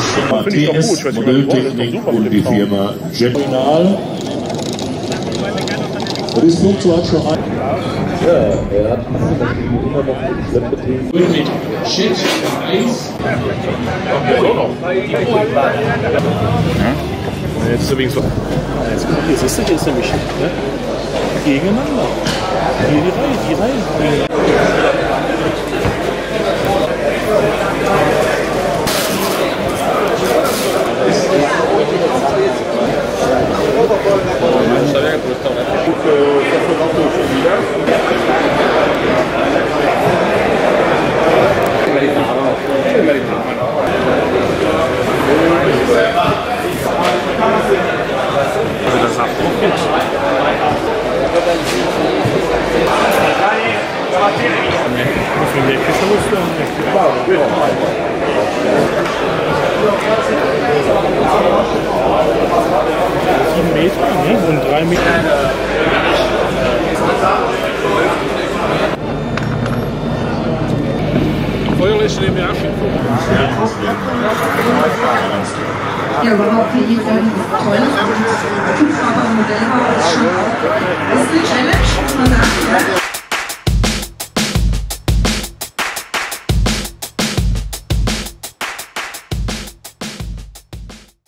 ist super mit und die. Firma Jetminal. Und das Flugzeug schon ein. Ja, er hat immer noch den Schleppbetrieb. Mit Jet 1. Jetzt ist übrigens so. Jetzt, guck hier siehst du, hier ist nämlich ne? gegeneinander. Hier die Reihe, die Reihe. Was für ein Leckischer musst du Sieben Meter, ne? Und drei Meter. Feuerlöscher schon vor. Ja, überhaupt für jeden tolles Hubschrauber-Modellbau ist schon auch